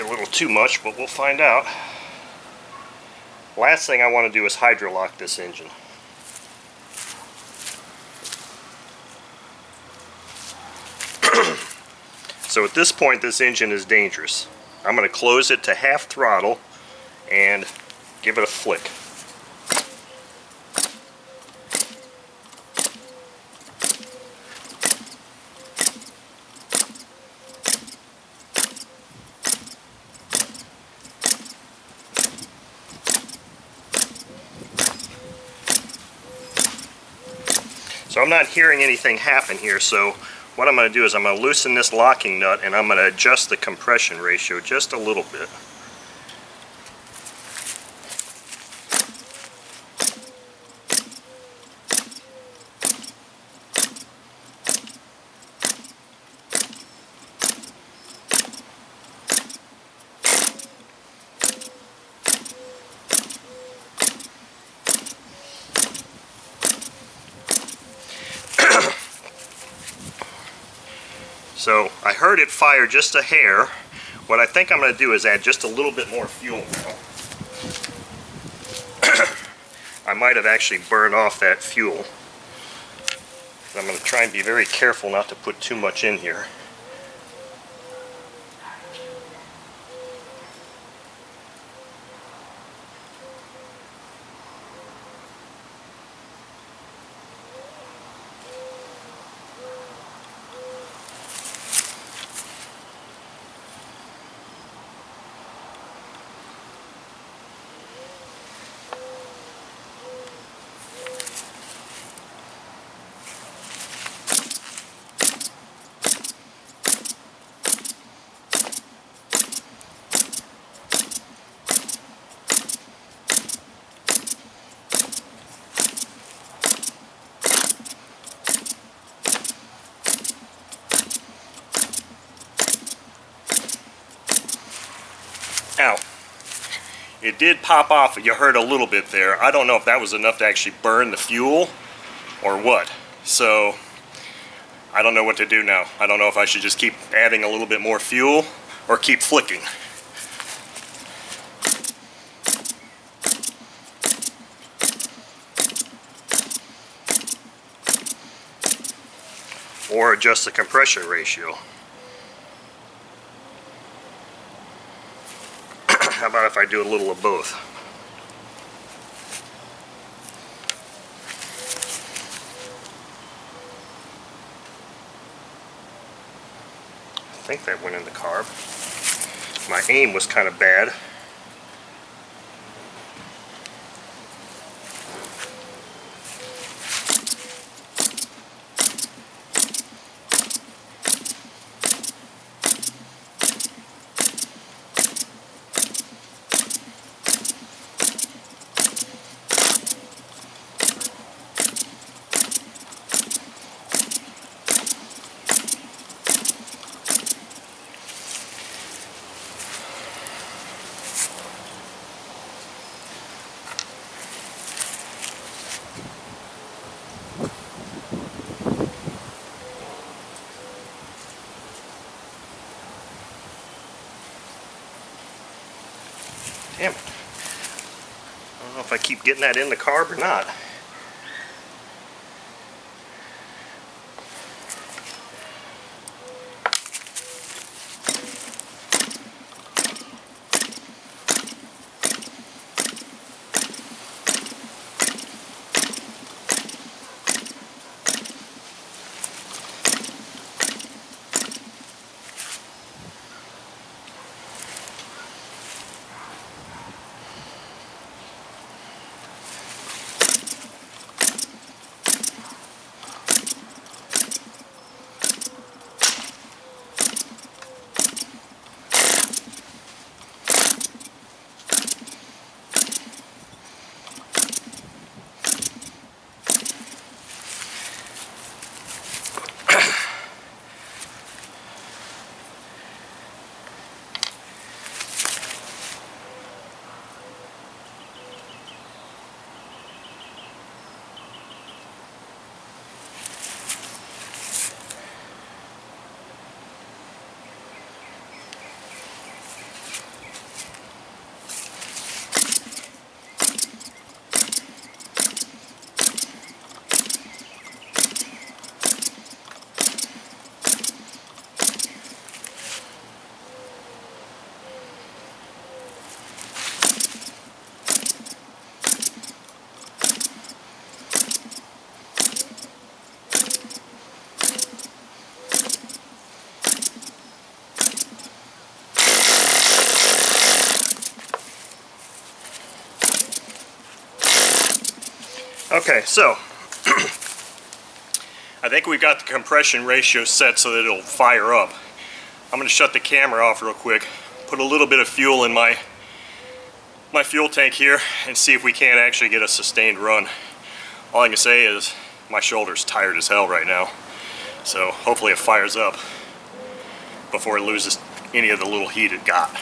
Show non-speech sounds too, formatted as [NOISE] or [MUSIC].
a little too much, but we'll find out. Last thing I want to do is hydrolock this engine. [CLEARS THROAT] so at this point this engine is dangerous. I'm going to close it to half throttle and give it a flick. So I'm not hearing anything happen here, so what I'm going to do is I'm going to loosen this locking nut and I'm going to adjust the compression ratio just a little bit. So I heard it fire just a hair. What I think I'm going to do is add just a little bit more fuel. [COUGHS] I might have actually burned off that fuel. I'm going to try and be very careful not to put too much in here. It did pop off, you heard a little bit there. I don't know if that was enough to actually burn the fuel or what. So, I don't know what to do now. I don't know if I should just keep adding a little bit more fuel or keep flicking. Or adjust the compression ratio. How about if I do a little of both? I think that went in the carb. My aim was kind of bad. If I keep getting that in the carb or not. Okay, so [CLEARS THROAT] I think we've got the compression ratio set so that it'll fire up. I'm going to shut the camera off real quick, put a little bit of fuel in my my fuel tank here and see if we can't actually get a sustained run. All I can say is my shoulder's tired as hell right now. So hopefully it fires up before it loses any of the little heat it got.